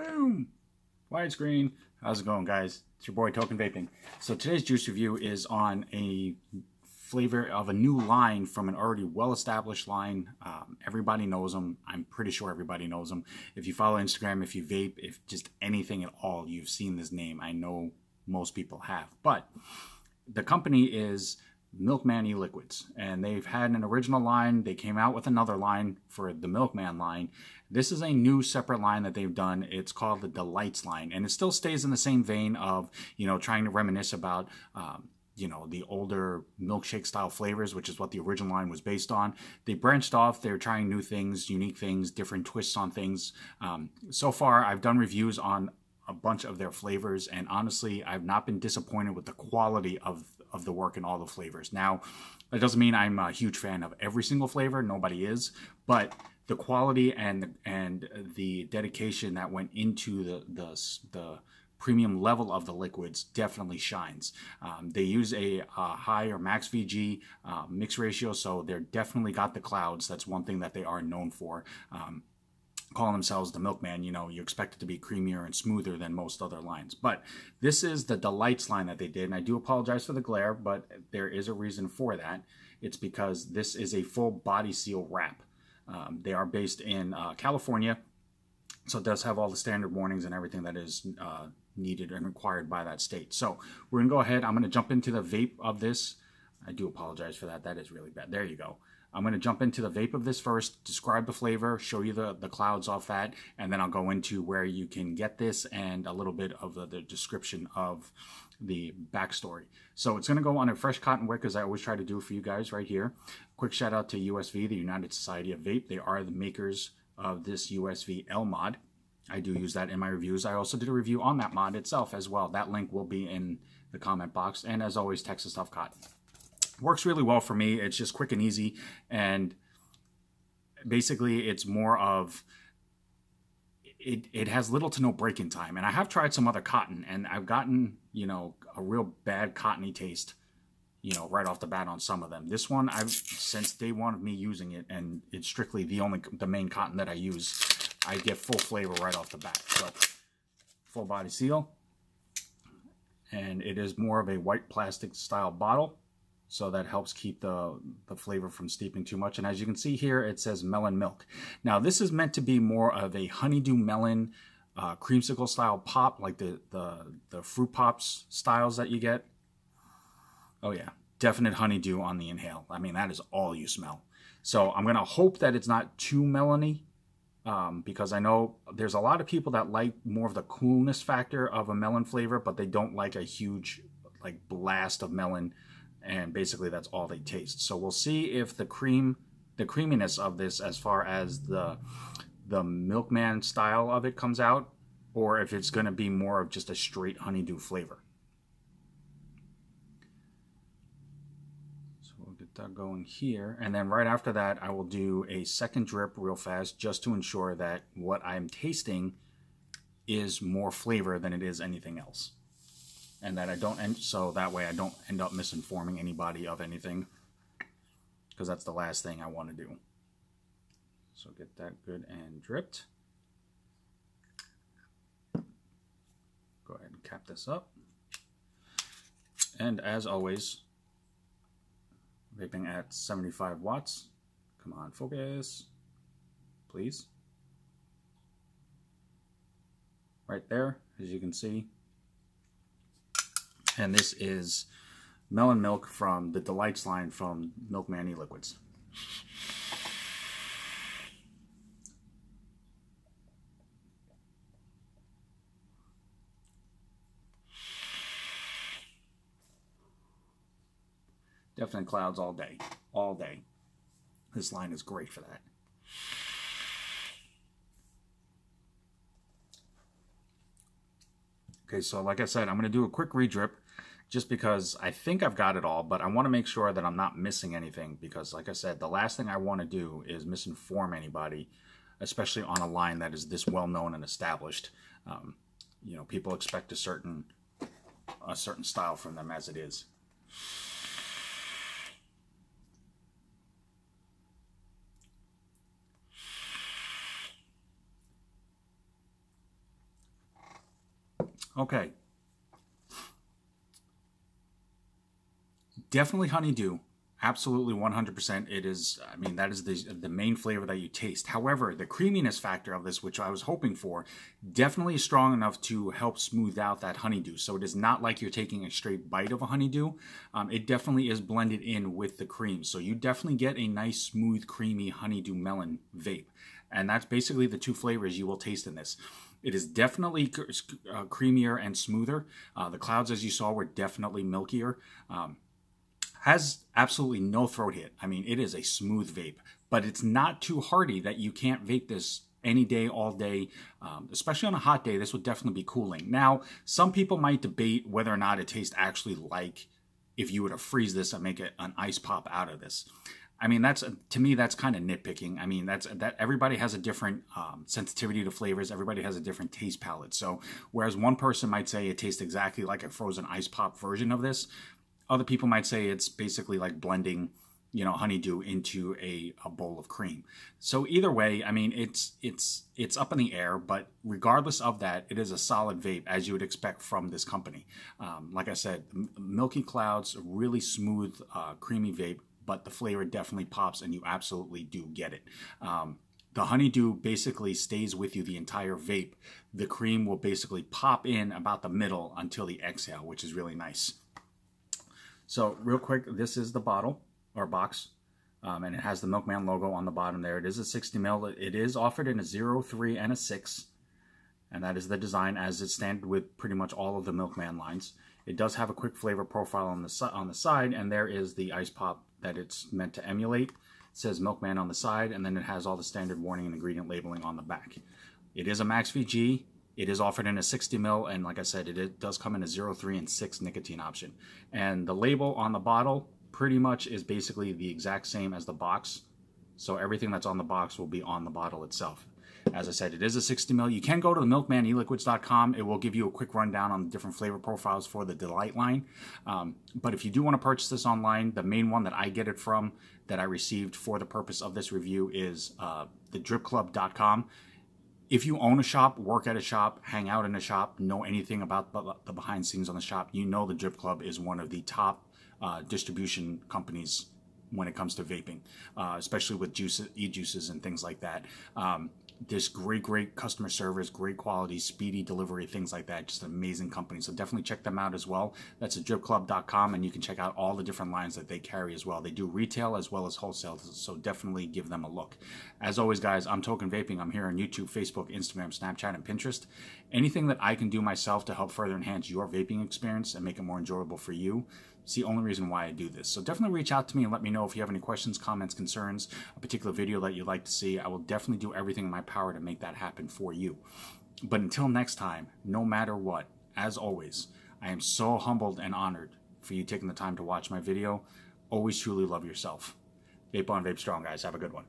Boom! Widescreen. How's it going, guys? It's your boy Token Vaping. So today's juice review is on a flavor of a new line from an already well-established line. Um, everybody knows them. I'm pretty sure everybody knows them. If you follow Instagram, if you vape, if just anything at all, you've seen this name. I know most people have. But the company is Milkman e-liquids. And they've had an original line. They came out with another line for the Milkman line. This is a new separate line that they've done. It's called the delights line. And it still stays in the same vein of you know trying to reminisce about um, you know the older milkshake style flavors which is what the original line was based on. They branched off. They're trying new things unique things different twists on things. Um, so far i've done reviews on a bunch of their flavors. And honestly i've not been disappointed with the quality of of the work and all the flavors. Now, that doesn't mean I'm a huge fan of every single flavor. Nobody is, but the quality and and the dedication that went into the the, the premium level of the liquids definitely shines. Um, they use a, a, high or max VG uh, mix ratio, so they're definitely got the clouds. That's one thing that they are known for. Um, calling themselves the milkman, you know, you expect it to be creamier and smoother than most other lines. But this is the delights line that they did, and I do apologize for the glare, but there is a reason for that. It's because this is a full body seal wrap. Um, they are based in uh, California, so it does have all the standard warnings and everything that is uh, needed and required by that state. So we're gonna go ahead. I'm gonna jump into the vape of this. I do apologize for that. That is really bad. There you go. I'm going to jump into the vape of this first, describe the flavor, show you the, the clouds off that, and then I'll go into where you can get this and a little bit of the, the description of the backstory. So it's going to go on a fresh cotton wick, as I always try to do for you guys right here. Quick shout out to USV, the United Society of Vape. They are the makers of this USV L mod. I do use that in my reviews. I also did a review on that mod itself as well. That link will be in the comment box. And as always, Texas Tough Cotton works really well for me. It's just quick and easy. And basically, it's more of it, it has little to no break-in time. And I have tried some other cotton, and I've gotten, you know, a real bad cottony taste, you know, right off the bat on some of them. This one, I've, since day one of me using it, and it's strictly the only, the main cotton that I use, I get full flavor right off the bat. So, full body seal. And it is more of a white plastic style bottle so that helps keep the, the flavor from steeping too much. And as you can see here, it says melon milk. Now this is meant to be more of a honeydew melon uh, creamsicle style pop, like the, the, the fruit pops styles that you get. Oh yeah, definite honeydew on the inhale. I mean, that is all you smell. So I'm gonna hope that it's not too melony um, because I know there's a lot of people that like more of the coolness factor of a melon flavor, but they don't like a huge like blast of melon and basically that's all they taste. So we'll see if the cream, the creaminess of this as far as the, the milkman style of it comes out, or if it's going to be more of just a straight honeydew flavor. So we'll get that going here. And then right after that, I will do a second drip real fast just to ensure that what I'm tasting is more flavor than it is anything else and that I don't end so that way I don't end up misinforming anybody of anything because that's the last thing I want to do. So get that good and dripped. Go ahead and cap this up. And as always, vaping at 75 watts. Come on, focus, please. Right there, as you can see, and this is melon milk from the Delights line from Milkman E-Liquids. Definite clouds all day, all day. This line is great for that. Okay, so like I said, I'm going to do a quick redrip just because I think I've got it all, but I want to make sure that I'm not missing anything because, like I said, the last thing I want to do is misinform anybody, especially on a line that is this well known and established. Um, you know, people expect a certain a certain style from them as it is. Okay. Definitely honeydew. Absolutely 100%. It is, I mean, that is the, the main flavor that you taste. However, the creaminess factor of this, which I was hoping for, definitely is strong enough to help smooth out that honeydew. So it is not like you're taking a straight bite of a honeydew. Um, it definitely is blended in with the cream. So you definitely get a nice, smooth, creamy honeydew melon vape. And that's basically the two flavors you will taste in this. It is definitely uh, creamier and smoother. Uh, the clouds, as you saw, were definitely milkier. Um, has absolutely no throat hit. I mean, it is a smooth vape, but it's not too hearty that you can't vape this any day, all day, um, especially on a hot day. This would definitely be cooling. Now, some people might debate whether or not it tastes actually like if you were to freeze this and make it an ice pop out of this. I mean, that's to me that's kind of nitpicking. I mean, that's that everybody has a different um, sensitivity to flavors. Everybody has a different taste palate. So, whereas one person might say it tastes exactly like a frozen ice pop version of this, other people might say it's basically like blending, you know, honeydew into a, a bowl of cream. So either way, I mean, it's it's it's up in the air. But regardless of that, it is a solid vape as you would expect from this company. Um, like I said, Milky Clouds, really smooth, uh, creamy vape, but the flavor definitely pops, and you absolutely do get it. Um, the honeydew basically stays with you the entire vape. The cream will basically pop in about the middle until the exhale, which is really nice. So real quick, this is the bottle or box. Um, and it has the Milkman logo on the bottom there. It is a 60 mil. It is offered in a 0, 3, and a 6. And that is the design as it's standard with pretty much all of the Milkman lines. It does have a quick flavor profile on the, on the side, and there is the ice pop that it's meant to emulate. It says Milkman on the side, and then it has all the standard warning and ingredient labeling on the back. It is a Max VG. It is offered in a 60 mil, and like I said, it, it does come in a 0, 3, and 6 nicotine option. And the label on the bottle pretty much is basically the exact same as the box. So everything that's on the box will be on the bottle itself. As I said, it is a 60 mil. You can go to the milkmaneliquids.com. It will give you a quick rundown on the different flavor profiles for the Delight line. Um, but if you do want to purchase this online, the main one that I get it from that I received for the purpose of this review is uh, thedripclub.com if you own a shop, work at a shop, hang out in a shop, know anything about the behind scenes on the shop, you know the Drip Club is one of the top uh, distribution companies when it comes to vaping, uh, especially with juices, e-juices and things like that. Um, there's great, great customer service, great quality, speedy delivery, things like that. Just an amazing company. So definitely check them out as well. That's at dripclub.com and you can check out all the different lines that they carry as well. They do retail as well as wholesale. So definitely give them a look. As always, guys, I'm Token Vaping. I'm here on YouTube, Facebook, Instagram, Snapchat, and Pinterest. Anything that I can do myself to help further enhance your vaping experience and make it more enjoyable for you it's the only reason why I do this. So definitely reach out to me and let me know if you have any questions, comments, concerns, a particular video that you'd like to see. I will definitely do everything in my power to make that happen for you. But until next time, no matter what, as always, I am so humbled and honored for you taking the time to watch my video. Always truly love yourself. Vape on, vape strong, guys. Have a good one.